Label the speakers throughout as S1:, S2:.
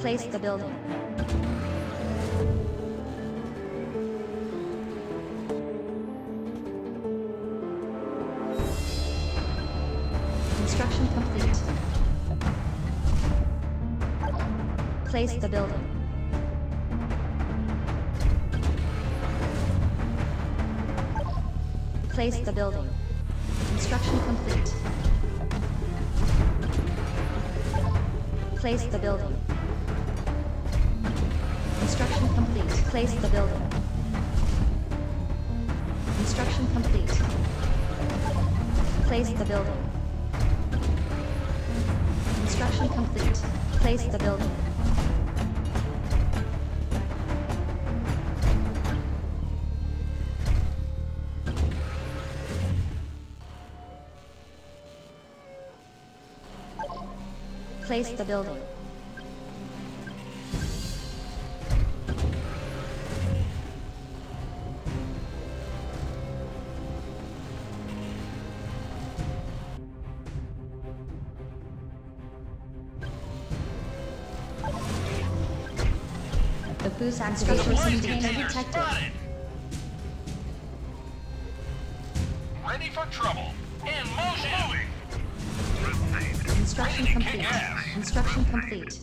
S1: Place the building. Construction complete. Place the building. Place the building. Construction complete. Place the building. Construction complete. Place the building. Construction complete. Place the building. Construction complete. Place the building. Place the building. Boost detected.
S2: Ready for trouble. In motion.
S1: Construction
S2: Ready
S1: complete.
S2: ass.
S1: Construction complete.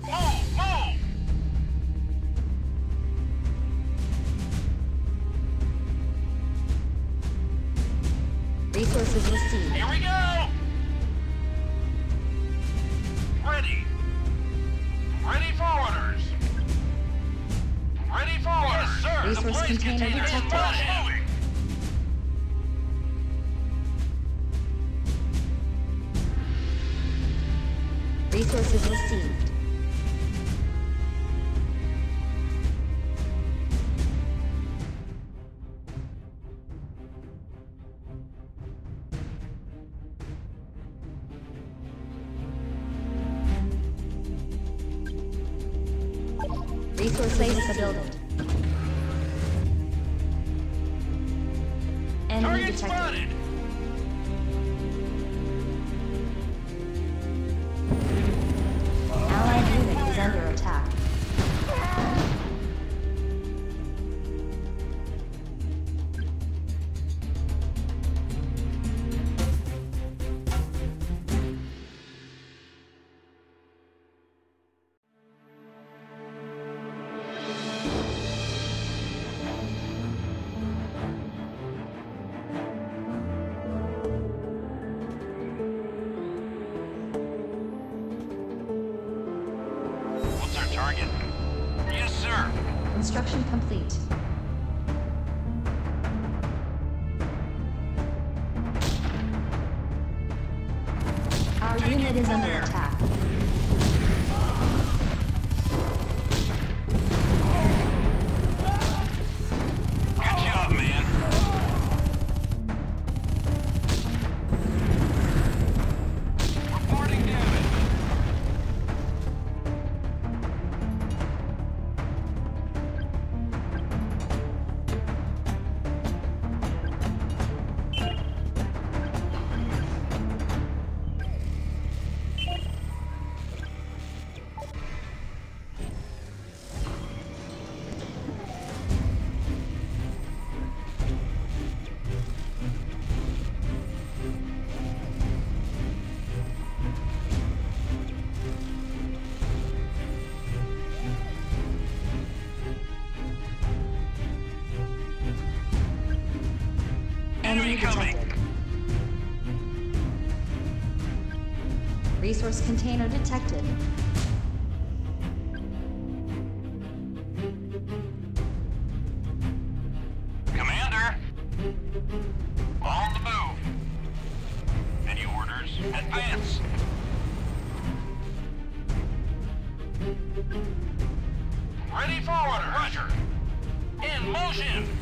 S2: Move, move.
S1: Resources received.
S2: Here we go. Ready. Ready for
S1: Resource
S2: the place
S1: container
S2: container
S1: detected. Resources received. Resource place the building.
S2: Target spotted.
S1: Construction complete. Enemy
S2: Enemy coming.
S1: detected. Resource container detected.
S2: Commander! On the move. Any orders? Advance! Ready for order! Roger! In motion!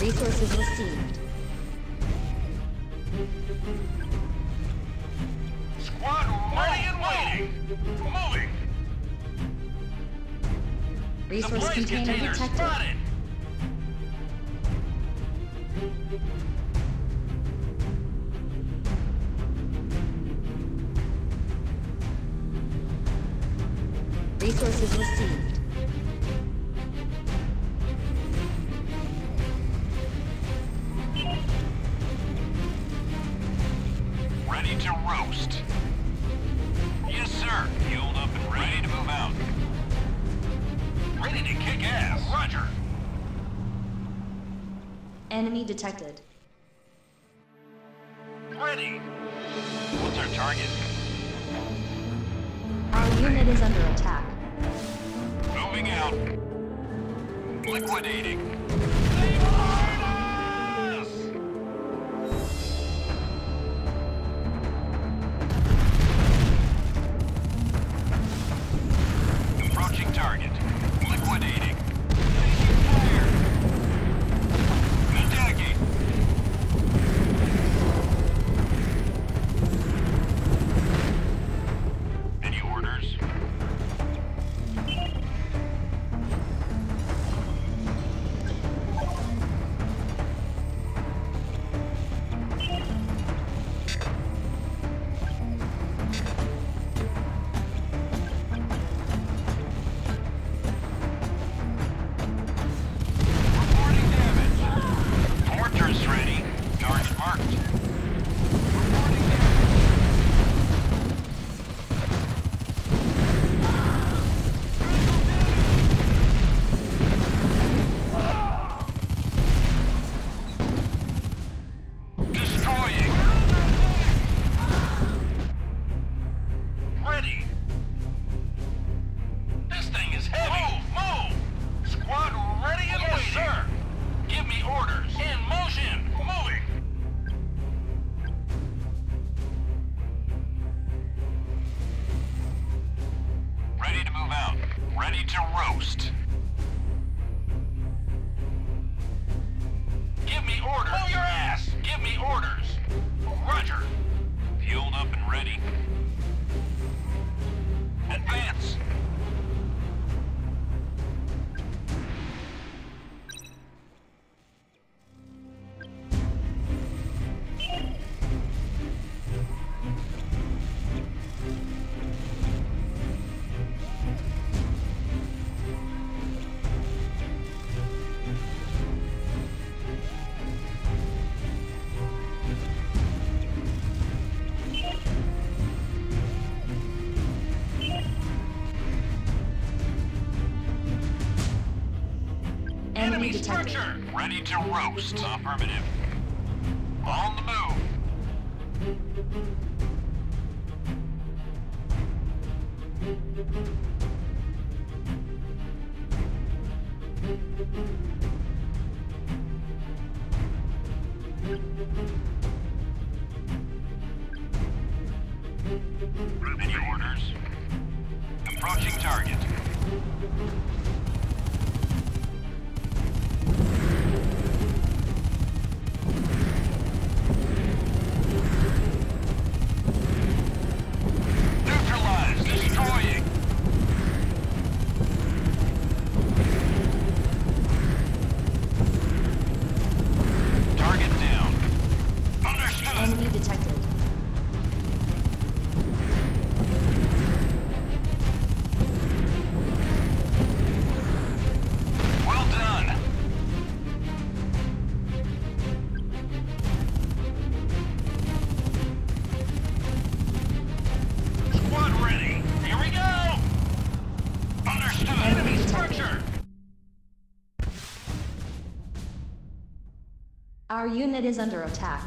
S1: Resources received.
S2: Squad ready and waiting! Moving!
S1: Resource container
S2: container
S1: detected.
S2: spotted!
S1: Resources received.
S3: Ready to roast. Yes, sir. Fueled up and ready to move out. Ready to kick ass. Roger.
S1: Enemy detected.
S3: Ready. What's our target?
S1: Our unit is under attack.
S3: Liquidating. Ready.
S1: Enemy
S3: structure. Ready to roast. Affirmative. On the move.
S1: Our unit is under attack.